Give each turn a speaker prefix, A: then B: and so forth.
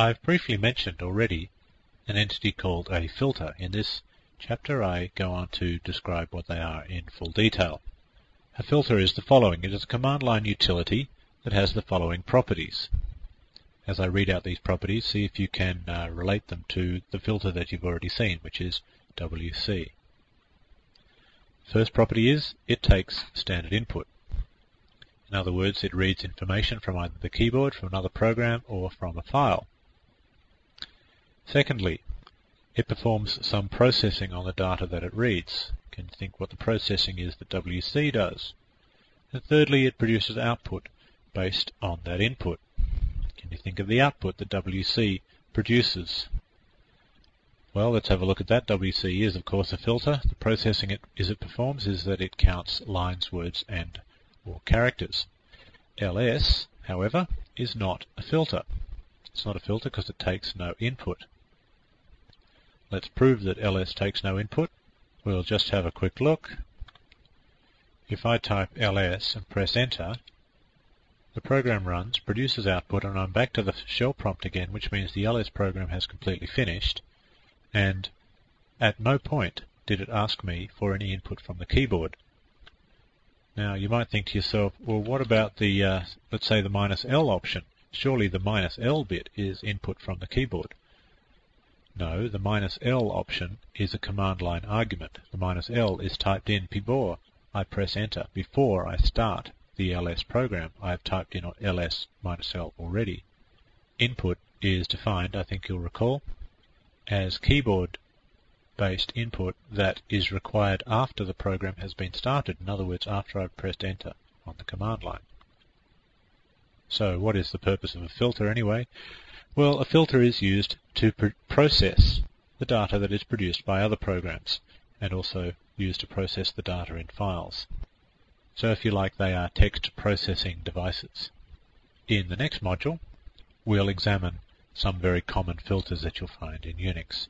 A: I've briefly mentioned already an entity called a filter. In this chapter I go on to describe what they are in full detail. A filter is the following. It is a command line utility that has the following properties. As I read out these properties, see if you can uh, relate them to the filter that you've already seen, which is WC. First property is it takes standard input. In other words, it reads information from either the keyboard, from another program, or from a file. Secondly, it performs some processing on the data that it reads. Can you can think what the processing is that WC does. And thirdly, it produces output based on that input. Can you think of the output that WC produces? Well, let's have a look at that. WC is, of course, a filter. The processing it, is it performs is that it counts lines, words, and or characters. LS, however, is not a filter. It's not a filter because it takes no input. Let's prove that ls takes no input. We'll just have a quick look. If I type ls and press enter, the program runs, produces output, and I'm back to the shell prompt again, which means the ls program has completely finished, and at no point did it ask me for any input from the keyboard. Now you might think to yourself, well what about the, uh, let's say the minus L option? Surely the minus L bit is input from the keyboard. No, the minus L option is a command line argument. The minus L is typed in before I press enter. Before I start the ls program, I have typed in ls minus L already. Input is defined, I think you'll recall, as keyboard based input that is required after the program has been started. In other words, after I've pressed enter on the command line. So what is the purpose of a filter anyway? Well, a filter is used to pr process the data that is produced by other programs and also used to process the data in files. So if you like, they are text processing devices. In the next module, we'll examine some very common filters that you'll find in Unix.